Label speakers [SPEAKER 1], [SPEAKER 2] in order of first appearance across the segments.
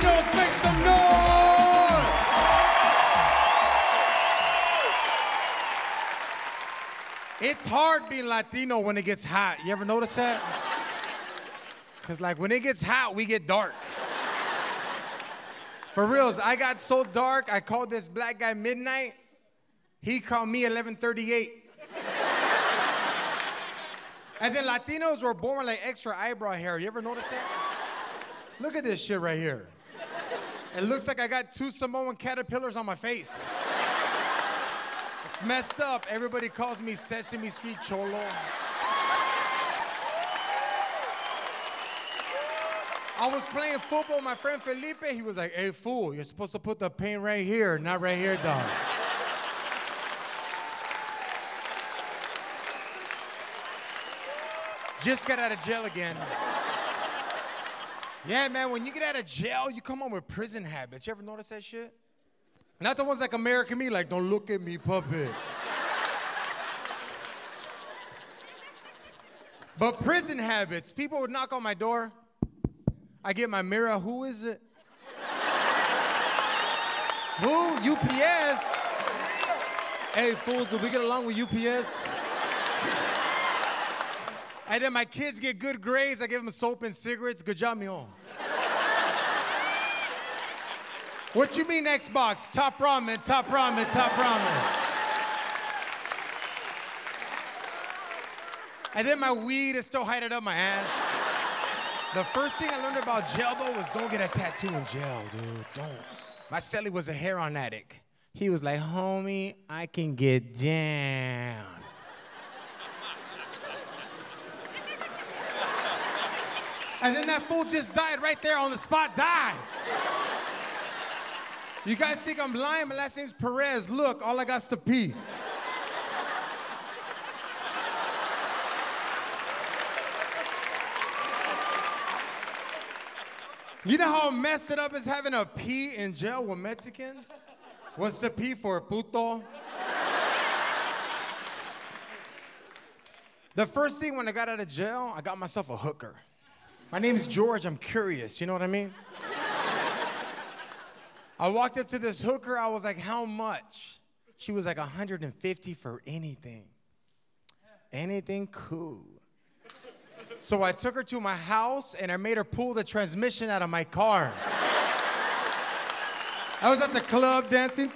[SPEAKER 1] Latinos, make some noise! It's hard being Latino when it gets hot. You ever notice that? Because, like, when it gets hot, we get dark. For reals, I got so dark, I called this black guy midnight. He called me 1138. and then Latinos were born with like extra eyebrow hair. You ever notice that? Look at this shit right here. It looks like I got two Samoan caterpillars on my face. It's messed up. Everybody calls me Sesame Street Cholo. I was playing football my friend Felipe. He was like, hey, fool, you're supposed to put the paint right here, not right here, dog. Just got out of jail again. Yeah, man, when you get out of jail, you come home with prison habits. You ever notice that shit? Not the ones like American Me, like, don't look at me, puppet. but prison habits. People would knock on my door. I get my mirror. Who is it? Who? UPS. Hey, fool, do we get along with UPS? And then my kids get good grades. I give them soap and cigarettes. Good job, mijo. What you mean Xbox? Top ramen, top ramen, top ramen. And then my weed is still hiding up my ass. The first thing I learned about jail though was don't get a tattoo in jail, dude. Don't. My celly was a heroin addict. He was like, homie, I can get down. and then that fool just died right there on the spot, died. You guys think I'm lying? My last name's Perez. Look, all I got's to pee. You know how messed it up is having a P in jail with Mexicans? What's the P for, puto? the first thing when I got out of jail, I got myself a hooker. My name is George, I'm curious, you know what I mean? I walked up to this hooker, I was like, how much? She was like 150 for anything. Anything cool. So I took her to my house and I made her pull the transmission out of my car. I was at the club dancing.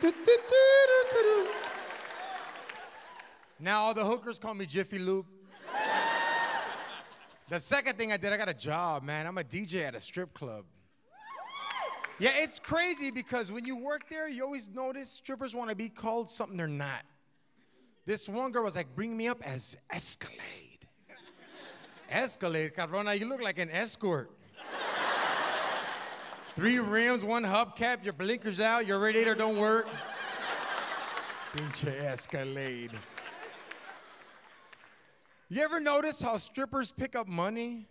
[SPEAKER 1] Now all the hookers call me Jiffy Lube. The second thing I did, I got a job, man. I'm a DJ at a strip club. Yeah, it's crazy because when you work there, you always notice strippers want to be called something they're not. This one girl was like, bring me up as Escalade. Escalade, Cabrona, you look like an escort. Three rims, one hubcap, your blinkers out, your radiator don't work. Pinche Escalade. You ever notice how strippers pick up money?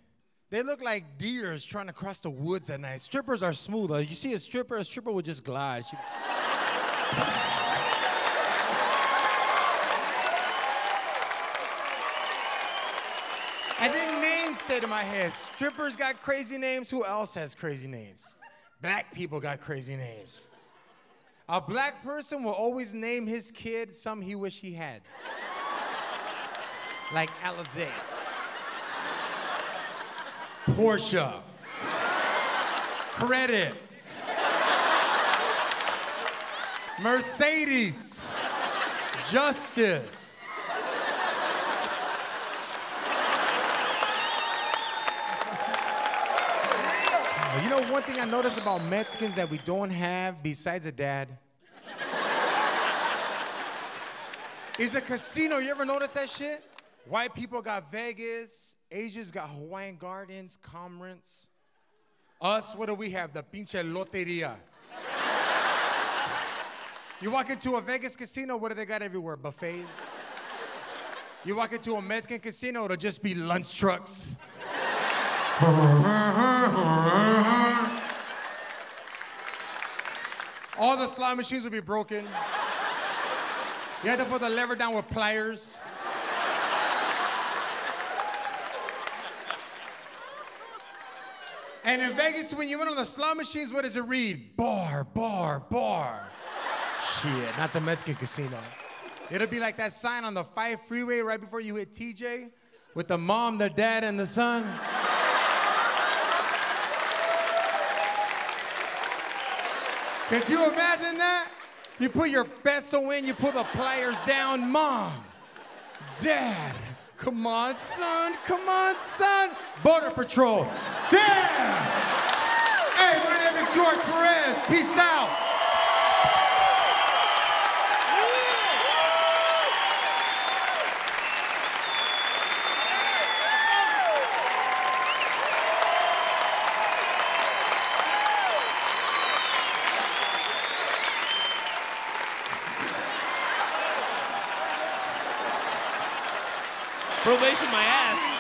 [SPEAKER 1] They look like deers trying to cross the woods at night. Strippers are smooth. You see a stripper, a stripper would just glide. She... And then names stayed in my head. Strippers got crazy names. Who else has crazy names? Black people got crazy names. A black person will always name his kid some he wish he had. like Alizé. Portia. Credit. Mercedes. Justice. Oh, you know one thing I noticed about Mexicans that we don't have besides a dad? is a casino. You ever notice that shit? White people got Vegas, Asians got Hawaiian Gardens, Commerce. Us, what do we have? The pinche loteria. you walk into a Vegas casino, what do they got everywhere? Buffets. You walk into a Mexican casino, it'll just be lunch trucks. All the slot machines will be broken. You have to put the lever down with pliers. And in Vegas, when you went on the slot machines, what does it read? Bar, bar, bar. Shit, not the Mexican casino. It'll be like that sign on the 5 freeway right before you hit TJ with the mom, the dad, and the son. Could you imagine that? You put your peso in, you pull the pliers down, mom, dad, come on, son, come on, son, Border Patrol, dad. Hey, my name is George Perez. Peace out.
[SPEAKER 2] Probation my ass.